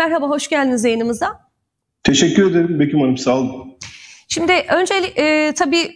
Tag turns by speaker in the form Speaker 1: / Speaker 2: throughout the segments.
Speaker 1: merhaba, hoş geldiniz yayınımıza.
Speaker 2: Teşekkür ederim Bekim Hanım, sağ olun.
Speaker 1: Şimdi önce e, tabii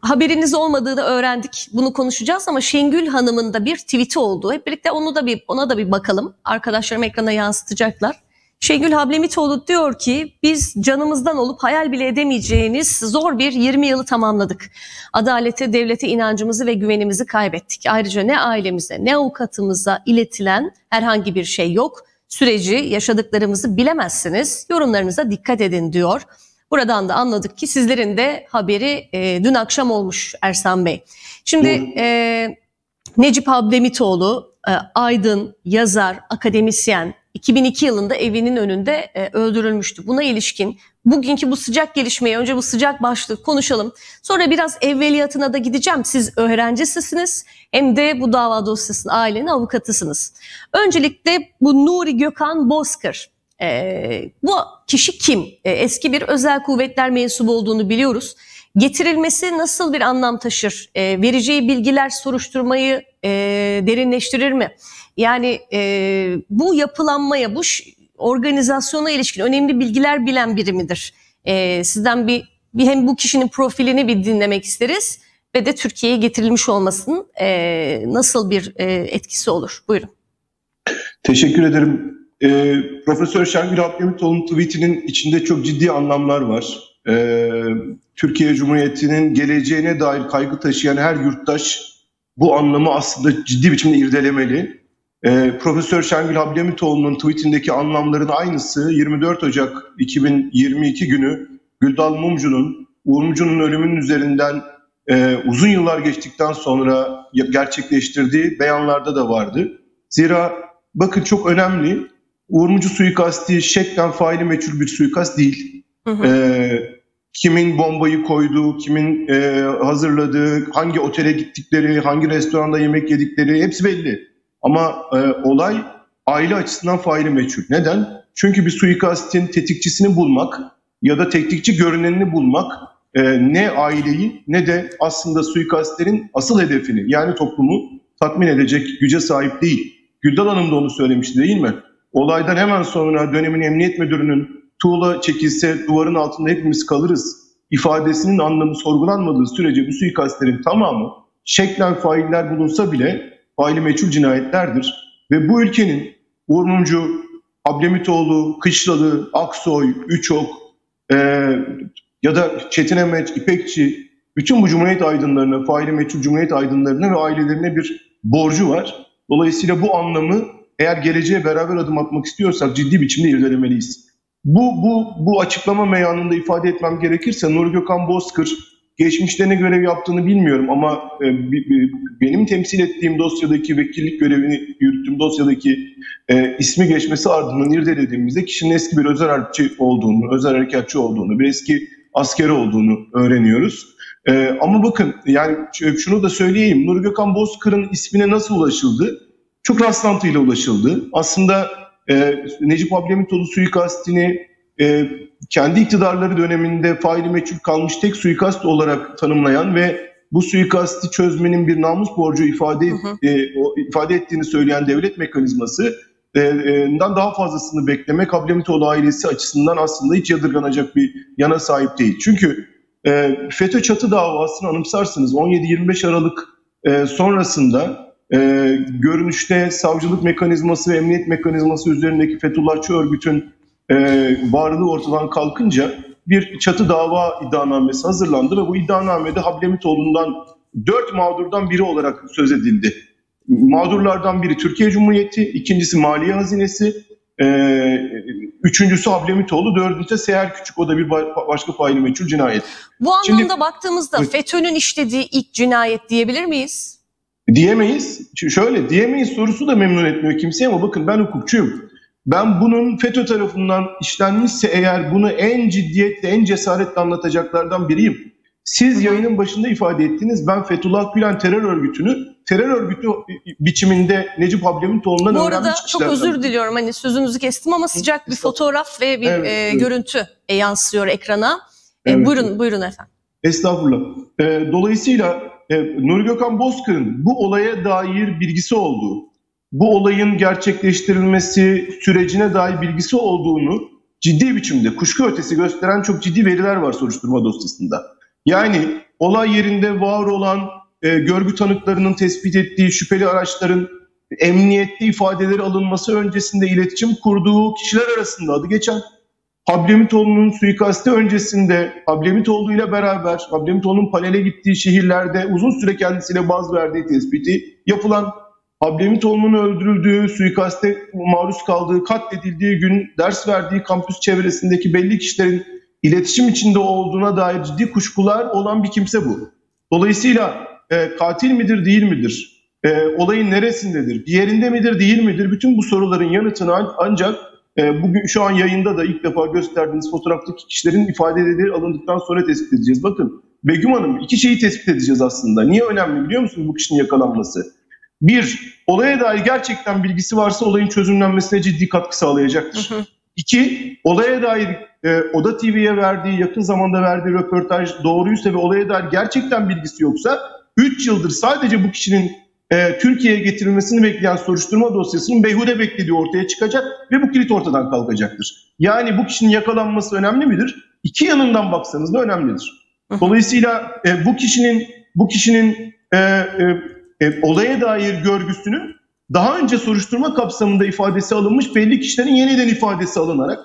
Speaker 1: haberiniz olmadığını öğrendik. Bunu konuşacağız ama Şengül Hanım'ın da bir tweet'i oldu. Hep birlikte onu da bir ona da bir bakalım. Arkadaşlarım ekrana yansıtacaklar. Şengül Hablemitoğlu diyor ki biz canımızdan olup hayal bile edemeyeceğiniz zor bir 20 yılı tamamladık. Adalete, devlete inancımızı ve güvenimizi kaybettik. Ayrıca ne ailemize ne avukatımıza iletilen herhangi bir şey yok. Süreci, yaşadıklarımızı bilemezsiniz. Yorumlarınıza dikkat edin diyor. Buradan da anladık ki sizlerin de haberi e, dün akşam olmuş Ersan Bey. Şimdi e, Necip Abdemitoğlu, e, aydın, yazar, akademisyen 2002 yılında evinin önünde e, öldürülmüştü. Buna ilişkin bugünkü bu sıcak gelişmeyi önce bu sıcak başlık konuşalım. Sonra biraz evveliyatına da gideceğim. Siz öğrencisisiniz hem de bu dava dosyasının ailenin avukatısınız. Öncelikle bu Nuri Gökhan Bozkır. Ee, bu kişi kim? Ee, eski bir özel kuvvetler mensubu olduğunu biliyoruz. Getirilmesi nasıl bir anlam taşır? Ee, vereceği bilgiler soruşturmayı e, derinleştirir mi? Yani e, bu yapılanmaya, bu organizasyona ilişkin önemli bilgiler bilen biri midir? Ee, sizden bir, bir hem bu kişinin profilini bir dinlemek isteriz ve de Türkiye'ye getirilmiş olmasının e, nasıl bir e, etkisi olur? Buyurun.
Speaker 2: Teşekkür ederim. E, Profesör Şengül Abdülhamitoğlu'nun tweetinin içinde çok ciddi anlamlar var. E, Türkiye Cumhuriyeti'nin geleceğine dair kaygı taşıyan her yurttaş bu anlamı aslında ciddi biçimde irdelemeli. E, Profesör Şengül Abdülhamitoğlu'nun tweetindeki anlamların aynısı 24 Ocak 2022 günü Güldal Mumcu'nun Uğur Mumcu'nun ölümünün üzerinden e, uzun yıllar geçtikten sonra gerçekleştirdiği beyanlarda da vardı. Zira bakın çok önemli Uğur suikasti şeklen faili meçhul bir suikast değil. Hı hı. Ee, kimin bombayı koyduğu, kimin e, hazırladığı, hangi otele gittikleri, hangi restoranda yemek yedikleri hepsi belli. Ama e, olay aile açısından faili meçhul. Neden? Çünkü bir suikastin tetikçisini bulmak ya da tetikçi görünenini bulmak e, ne aileyi ne de aslında suikastlerin asıl hedefini yani toplumu tatmin edecek güce sahip değil. Güldal Hanım da onu söylemişti değil mi? Olaydan hemen sonra dönemin emniyet müdürünün tuğla çekilse duvarın altında hepimiz kalırız ifadesinin anlamı sorgulanmadığı sürece bu suikastlerin tamamı şeklen failler bulunsa bile faili meçhul cinayetlerdir. Ve bu ülkenin Uğur Mumcu, Ablemitoğlu, Kışlalı, Aksoy, Üçok e, ya da Çetin Emet, İpekçi bütün bu Cumhuriyet aydınlarına, faili meçhul Cumhuriyet aydınlarına ve ailelerine bir borcu var. Dolayısıyla bu anlamı eğer geleceğe beraber adım atmak istiyorsak ciddi biçimde irdelemeliyiz. Bu, bu, bu açıklama meyanında ifade etmem gerekirse Nur Gökhan Bozkır geçmişte ne görev yaptığını bilmiyorum ama e, benim temsil ettiğim dosyadaki vekillik görevini yürüttüğüm dosyadaki e, ismi geçmesi ardından irdelediğimizde kişinin eski bir özel harpçi olduğunu, özel harekatçı olduğunu, bir eski askeri olduğunu öğreniyoruz. E, ama bakın yani şunu da söyleyeyim. Nur Gökhan Bozkır'ın ismine nasıl ulaşıldı? çok rastlantıyla ulaşıldı. Aslında e, Necip Ablemitoğlu suikastini e, kendi iktidarları döneminde faili meçhul kalmış tek suikast olarak tanımlayan ve bu suikasti çözmenin bir namus borcu ifade hı hı. E, o, ifade ettiğini söyleyen devlet mekanizması e, e, daha fazlasını beklemek Ablemitoğlu ailesi açısından aslında hiç yadırganacak bir yana sahip değil. Çünkü e, FETÖ çatı davasını anımsarsınız 17-25 Aralık e, sonrasında e, görünüşte savcılık mekanizması ve emniyet mekanizması üzerindeki Fethullahçı örgütün e, varlığı ortadan kalkınca bir çatı dava iddianamesi hazırlandı ve bu iddianamede Hablemitoğlu'ndan dört mağdurdan biri olarak söz edildi. Mağdurlardan biri Türkiye Cumhuriyeti, ikincisi Maliye Hazinesi, e, üçüncüsü Hablemitoğlu, dördüncüsü Seher Küçük. O da bir başka faili meçhul cinayet.
Speaker 1: Bu anlamda Şimdi, baktığımızda FETÖ'nün işlediği ilk cinayet diyebilir miyiz?
Speaker 2: Diyemeyiz. Şöyle diyemeyiz sorusu da memnun etmiyor kimseye ama bakın ben hukukçuyum. Ben bunun FETÖ tarafından işlenmişse eğer bunu en ciddiyetle, en cesaretle anlatacaklardan biriyim. Siz yayının başında ifade ettiniz. Ben Fethullah Gülen terör örgütünü terör örgütü biçiminde Necip Hablemitoğlu'ndan öğrenmiş
Speaker 1: Bu arada çok özür diliyorum hani sözünüzü kestim ama sıcak bir fotoğraf ve bir evet, e, evet. görüntü e, yansıyor ekrana. E, evet. Buyurun buyurun efendim.
Speaker 2: Estağfurullah. E, dolayısıyla e, Nuri Gökhan Bozkır'ın bu olaya dair bilgisi olduğu bu olayın gerçekleştirilmesi sürecine dair bilgisi olduğunu ciddi biçimde kuşku ötesi gösteren çok ciddi veriler var soruşturma dosyasında. Yani olay yerinde var olan e, görgü tanıklarının tespit ettiği şüpheli araçların emniyette ifadeleri alınması öncesinde iletişim kurduğu kişiler arasında adı geçen Hablemitoğlu'nun suikasti öncesinde Hablemitoğlu ile beraber Hablemitoğlu'nun panele gittiği şehirlerde uzun süre kendisiyle baz verdiği tespiti yapılan Hablemitoğlu'nun öldürüldüğü, suikaste maruz kaldığı, katledildiği gün ders verdiği kampüs çevresindeki belli kişilerin iletişim içinde olduğuna dair ciddi kuşkular olan bir kimse bu. Dolayısıyla e, katil midir değil midir? E, olayın neresindedir? Bir yerinde midir değil midir? Bütün bu soruların yanıtını an- ancak bugün şu an yayında da ilk defa gösterdiğiniz fotoğraftaki kişilerin ifadeleri alındıktan sonra tespit edeceğiz. Bakın Begüm Hanım iki şeyi tespit edeceğiz aslında. Niye önemli biliyor musunuz bu kişinin yakalanması? Bir, olaya dair gerçekten bilgisi varsa olayın çözümlenmesine ciddi katkı sağlayacaktır.
Speaker 1: Hı hı.
Speaker 2: İki, olaya dair e, Oda TV'ye verdiği, yakın zamanda verdiği röportaj doğruysa ve olaya dair gerçekten bilgisi yoksa 3 yıldır sadece bu kişinin e, Türkiye'ye getirilmesini bekleyen soruşturma dosyasının beyhude beklediği ortaya çıkacak ve bu kilit ortadan kalkacaktır. Yani bu kişinin yakalanması önemli midir? İki yanından baksanız da önemlidir. Dolayısıyla e, bu kişinin bu kişinin e, e, e, olaya dair görgüsünün daha önce soruşturma kapsamında ifadesi alınmış belli kişilerin yeniden ifadesi alınarak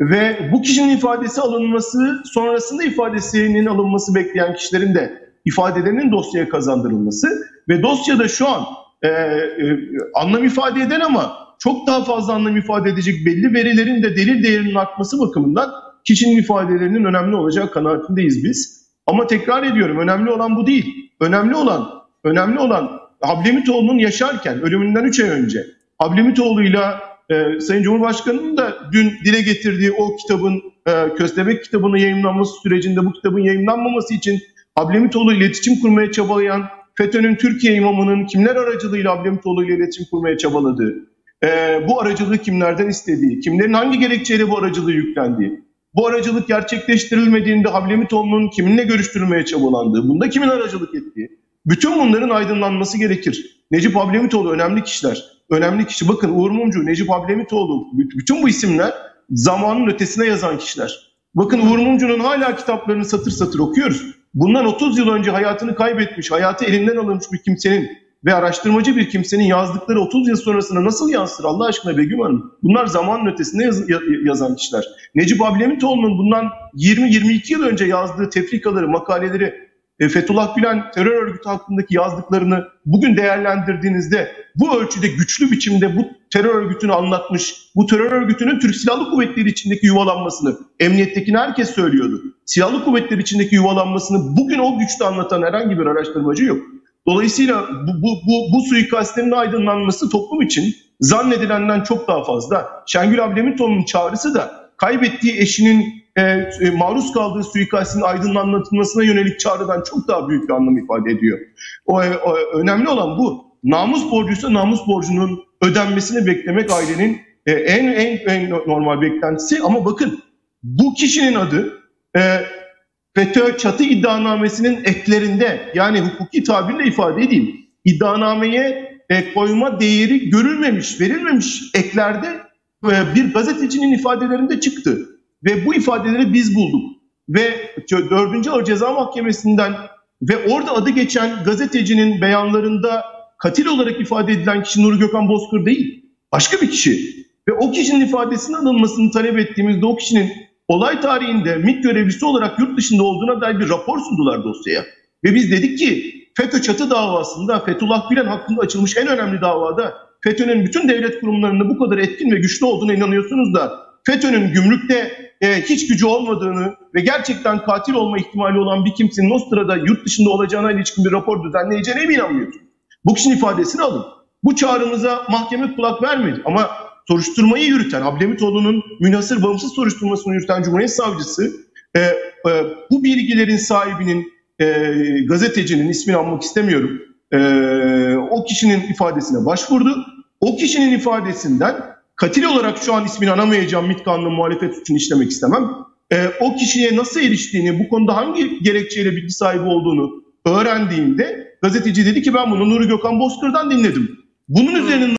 Speaker 2: ve bu kişinin ifadesi alınması sonrasında ifadesinin alınması bekleyen kişilerin de ifadelerinin dosyaya kazandırılması ve dosyada şu an e, e, anlam ifade eden ama çok daha fazla anlam ifade edecek belli verilerin de delil değerinin artması bakımından kişinin ifadelerinin önemli olacağı kanaatindeyiz biz. Ama tekrar ediyorum önemli olan bu değil. Önemli olan önemli olan Hablemitoğlu'nun yaşarken ölümünden 3 ay önce Hablemitoğlu'yla e, Sayın Cumhurbaşkanı'nın da dün dile getirdiği o kitabın e, Köstebek kitabının yayınlanması sürecinde bu kitabın yayınlanmaması için Hablemitoğlu ile iletişim kurmaya çabalayan FETÖ'nün Türkiye imamının kimler aracılığıyla Hablemitoğlu ile iletişim kurmaya çabaladığı, e, bu aracılığı kimlerden istediği, kimlerin hangi gerekçeyle bu aracılığı yüklendiği, bu aracılık gerçekleştirilmediğinde Hablemitoğlu'nun kiminle görüştürülmeye çabalandığı, bunda kimin aracılık ettiği, bütün bunların aydınlanması gerekir. Necip Hablemitoğlu önemli kişiler. Önemli kişi. Bakın Uğur Mumcu, Necip Hablemitoğlu, bütün bu isimler zamanın ötesine yazan kişiler. Bakın Uğur Mumcu'nun hala kitaplarını satır satır okuyoruz. Bundan 30 yıl önce hayatını kaybetmiş, hayatı elinden alınmış bir kimsenin ve araştırmacı bir kimsenin yazdıkları 30 yıl sonrasına nasıl yansır Allah aşkına Begüm Hanım? Bunlar zamanın ötesinde yaz- ya- yazan kişiler. Necip Hablemitoğlu'nun bundan 20-22 yıl önce yazdığı tefrikaları, makaleleri e, Fethullah Gülen terör örgütü hakkındaki yazdıklarını bugün değerlendirdiğinizde bu ölçüde güçlü biçimde bu terör örgütünü anlatmış, bu terör örgütünün Türk Silahlı Kuvvetleri içindeki yuvalanmasını, emniyettekini herkes söylüyordu. Silahlı Kuvvetler içindeki yuvalanmasını bugün o güçte anlatan herhangi bir araştırmacı yok. Dolayısıyla bu, bu, bu, bu suikastlerin aydınlanması toplum için zannedilenden çok daha fazla. Şengül Ablemitoğlu'nun çağrısı da kaybettiği eşinin e, maruz kaldığı suikastin aydınlanmasına yönelik çağrıdan çok daha büyük bir anlam ifade ediyor. O, o, önemli olan bu. Namus borcuysa namus borcunun ödenmesini beklemek ailenin e, en, en en normal beklentisi. Ama bakın bu kişinin adı e, FETÖ çatı iddianamesinin eklerinde yani hukuki tabirle ifade edeyim. iddianameye e, koyma değeri görülmemiş, verilmemiş eklerde e, bir gazetecinin ifadelerinde çıktı. Ve bu ifadeleri biz bulduk. Ve 4. Ağır Ceza Mahkemesi'nden ve orada adı geçen gazetecinin beyanlarında katil olarak ifade edilen kişi Nuri Gökhan Bozkır değil. Başka bir kişi. Ve o kişinin ifadesinin alınmasını talep ettiğimizde o kişinin olay tarihinde MİT görevlisi olarak yurt dışında olduğuna dair bir rapor sundular dosyaya. Ve biz dedik ki FETÖ çatı davasında Fethullah Gülen hakkında açılmış en önemli davada FETÖ'nün bütün devlet kurumlarında bu kadar etkin ve güçlü olduğuna inanıyorsunuz da FETÖ'nün gümrükte e, hiç gücü olmadığını ve gerçekten katil olma ihtimali olan bir kimsenin o sırada yurt dışında olacağına ilişkin bir rapor düzenleyeceğine mi inanmıyorsunuz? Bu kişinin ifadesini alın. Bu çağrımıza mahkeme kulak vermedi ama soruşturmayı yürüten, Hablemitoğlu'nun münhasır bağımsız soruşturmasını yürüten Cumhuriyet Savcısı e, e, bu bilgilerin sahibinin e, gazetecinin ismini almak istemiyorum. E, o kişinin ifadesine başvurdu. O kişinin ifadesinden katil olarak şu an ismini anamayacağım MİT kanunu muhalefet suçunu işlemek istemem. E, o kişiye nasıl eriştiğini, bu konuda hangi gerekçeyle bilgi sahibi olduğunu öğrendiğinde gazeteci dedi ki ben bunu Nuri Gökhan Bozkır'dan dinledim. Bunun üzerine